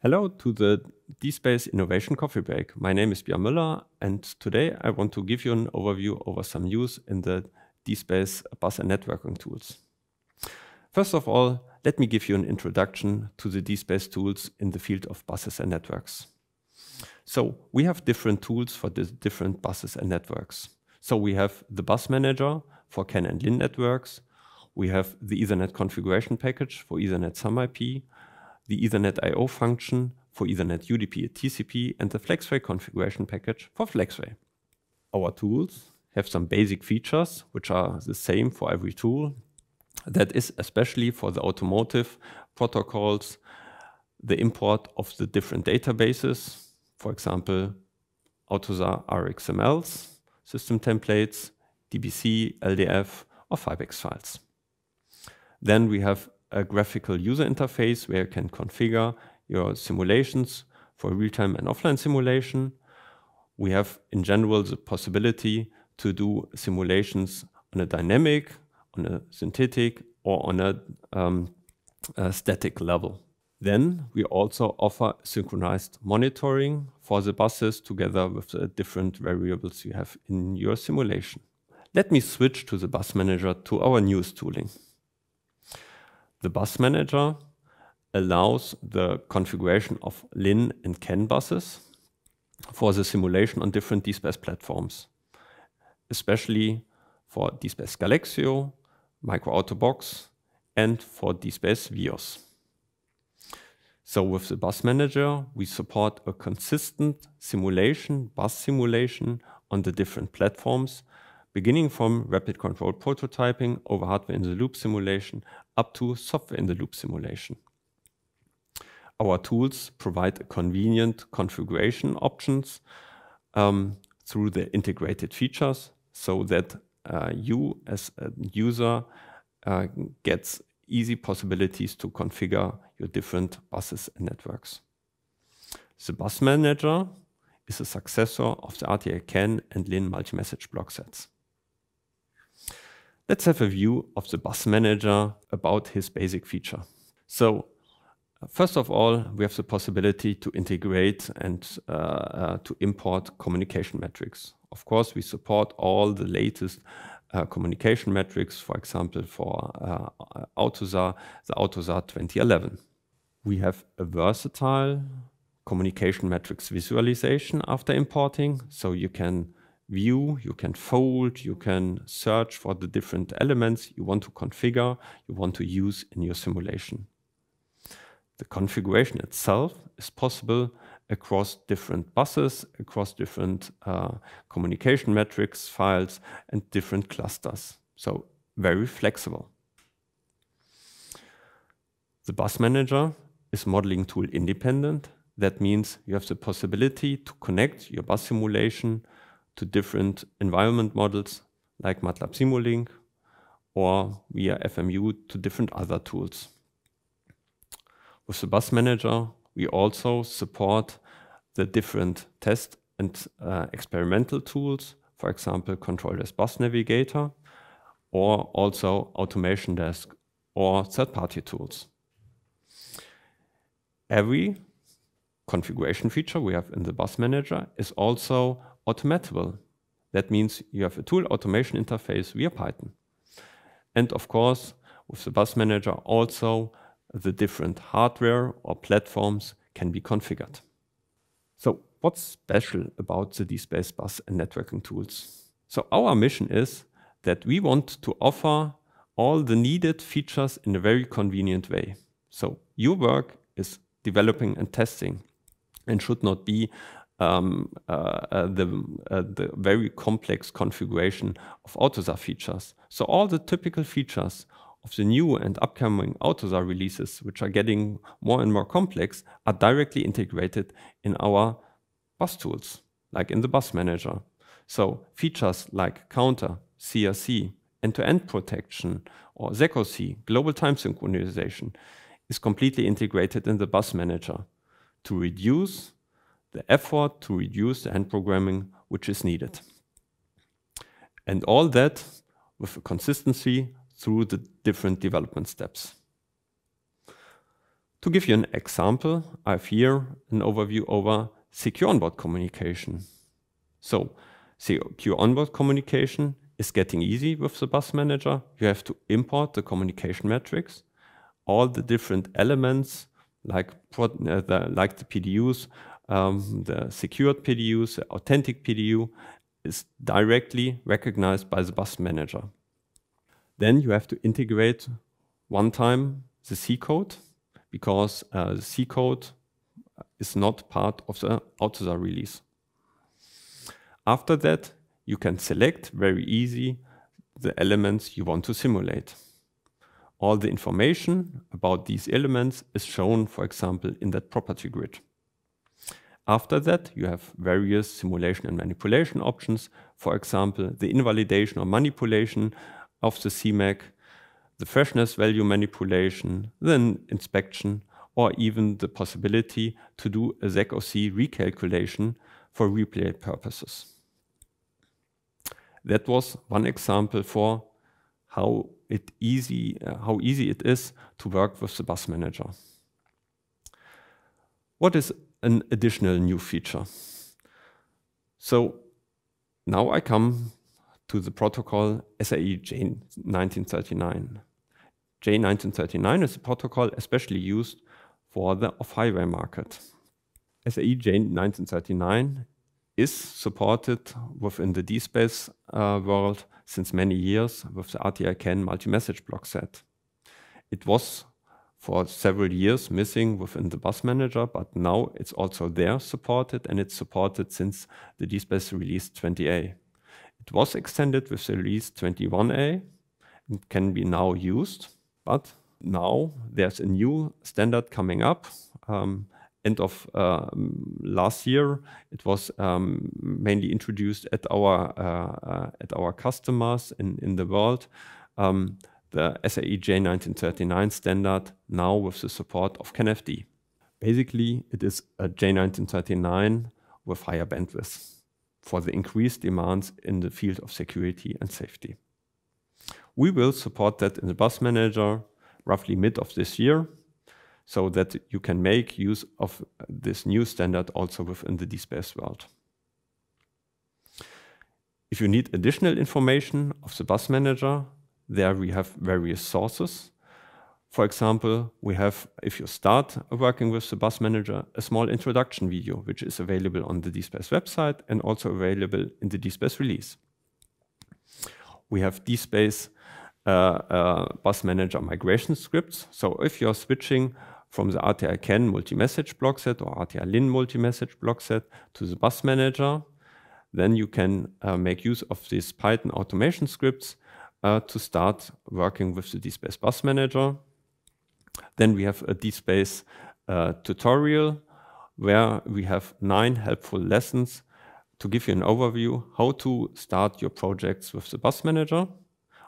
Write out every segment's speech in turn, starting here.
Hello to the DSpace Innovation Coffee Break. My name is Björn Müller, and today I want to give you an overview over some news in the DSpace bus and networking tools. First of all, let me give you an introduction to the DSpace tools in the field of buses and networks. So we have different tools for the different buses and networks. So we have the bus manager for CAN and LIN networks. We have the Ethernet configuration package for Ethernet SOME/IP, the Ethernet I.O. function for Ethernet UDP and TCP, and the FlexRay configuration package for FlexRay. Our tools have some basic features, which are the same for every tool. That is especially for the automotive protocols, the import of the different databases, for example, AUTOSAR ARXMLs, system templates, DBC, LDF, or FIBEX files. Then we have a graphical user interface where you can configure your simulations for real-time and offline simulation. We have, in general, the possibility to do simulations on a dynamic, on a synthetic, or on a, um, a static level. Then we also offer synchronized monitoring for the buses together with the different variables you have in your simulation. Let me switch to the bus manager to our news tooling. The bus manager allows the configuration of LIN and CAN buses for the simulation on different DSpace platforms, especially for DSpace SCALEXIO, MicroAutobox, and for DSpace VEOS. So with the bus manager, we support a consistent simulation, bus simulation on the different platforms, beginning from rapid control prototyping over hardware in the loop simulation up to software in the loop simulation. Our tools provide convenient configuration options um, through the integrated features so that uh, you as a user uh, gets easy possibilities to configure your different buses and networks. The bus manager is a successor of the RTI CAN and LIN multi-message block sets. Let's have a view of the bus manager about his basic feature. So first of all, we have the possibility to integrate and uh, uh, to import communication metrics. Of course, we support all the latest uh, communication metrics, for example, for uh, AUTOSAR, the AUTOSAR 2011. We have a versatile communication metrics visualization after importing, so you can view, you can fold, you can search for the different elements you want to configure, you want to use in your simulation. The configuration itself is possible across different buses, across different uh, communication metrics files and different clusters. So very flexible. The bus manager is modeling tool independent. That means you have the possibility to connect your bus simulation to different environment models like MATLAB Simulink or via FMU to different other tools. With the bus manager, we also support the different test and uh, experimental tools, for example, Control Desk Bus Navigator, or also Automation Desk or third-party tools. Every configuration feature we have in the bus manager is also automatable. That means you have a tool automation interface via Python. And of course, with the bus manager also the different hardware or platforms can be configured. So what's special about the DSpace bus and networking tools? So our mission is that we want to offer all the needed features in a very convenient way. So your work is developing and testing and should not be um, uh, uh, the, uh, the very complex configuration of AUTOSAR features. So all the typical features of the new and upcoming AUTOSAR releases, which are getting more and more complex, are directly integrated in our bus tools, like in the bus manager. So features like counter, CRC, end-to-end -end protection, or SecOC, global time synchronization, is completely integrated in the bus manager to reduce the effort to reduce the hand programming which is needed. And all that with a consistency through the different development steps. To give you an example, I have here an overview over secure onboard communication. So secure onboard communication is getting easy with the bus manager. You have to import the communication metrics, all the different elements like, uh, the, like the PDUs, um, the secured PDUs, the authentic PDU is directly recognized by the bus manager. Then you have to integrate one time the C code because uh, the C code is not part of the AUTOSAR release. After that, you can select very easy the elements you want to simulate. All the information about these elements is shown, for example, in that property grid. After that, you have various simulation and manipulation options. For example, the invalidation or manipulation of the CMAC, the freshness value manipulation, then inspection, or even the possibility to do a SecOC recalculation for replay purposes. That was one example for how it easy uh, how easy it is to work with the bus manager. What is an additional new feature? So now I come to the protocol SAE J1939. J1939 is a protocol especially used for the off-highway market. SAE J1939 is supported within the DSpace uh, world since many years with the RTI-CAN multi-message block set. It was for several years missing within the bus manager, but now it's also there supported and it's supported since the DSpace release 20A. It was extended with the release 21A and can be now used, but now there's a new standard coming up. Um, end of uh, last year, it was um, mainly introduced at our uh, uh, at our customers in in the world. Um, the SAE J1939 standard now with the support of CANFD. Basically, it is a J1939 with higher bandwidth for the increased demands in the field of security and safety. We will support that in the bus manager roughly mid of this year so that you can make use of this new standard also within the DSpace world. If you need additional information of the bus manager, there we have various sources. For example, we have, if you start working with the bus manager, a small introduction video, which is available on the DSpace website and also available in the DSpace release. We have DSpace uh, uh, bus manager migration scripts. So if you're switching from the RTI CAN multi-message block set or RTI LIN multi-message block set to the bus manager, then you can uh, make use of these Python automation scripts uh, to start working with the DSpace Bus Manager. Then we have a DSpace uh, tutorial where we have nine helpful lessons to give you an overview how to start your projects with the Bus Manager.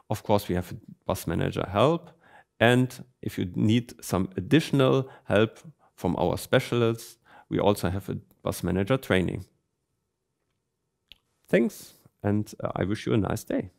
Of course, we have Bus Manager help. And if you need some additional help from our specialists, we also have a Bus Manager training. Thanks, and uh, I wish you a nice day.